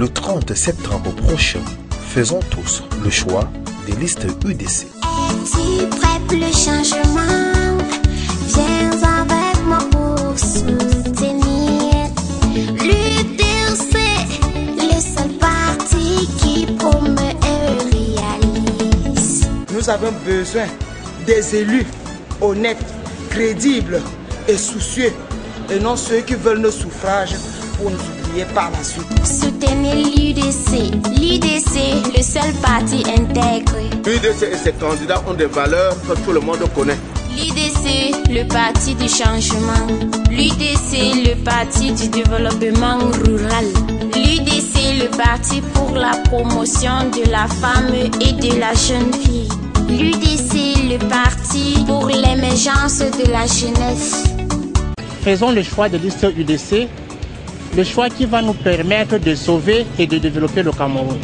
Le 30 septembre prochain, faisons tous le choix des listes UDC. Es-tu prêt pour le changement? Viens avec moi pour soutenir l'UDC, le seul parti qui promeut et réalise. Nous avons besoin des élus honnêtes, crédibles et soucieux, et non ceux qui veulent nos suffrages pour nous par la suite. Soutenez l'UDC, l'UDC, le seul parti intégré. UDC et ses candidats ont des valeurs que tout le monde connaît. L'UDC, le parti du changement. L'UDC, le parti du développement rural. L'UDC, le parti pour la promotion de la femme et de la jeune fille. L'UDC, le parti pour l'émergence de la jeunesse. Faisons le choix de liste UDC, le choix qui va nous permettre de sauver et de développer le Cameroun.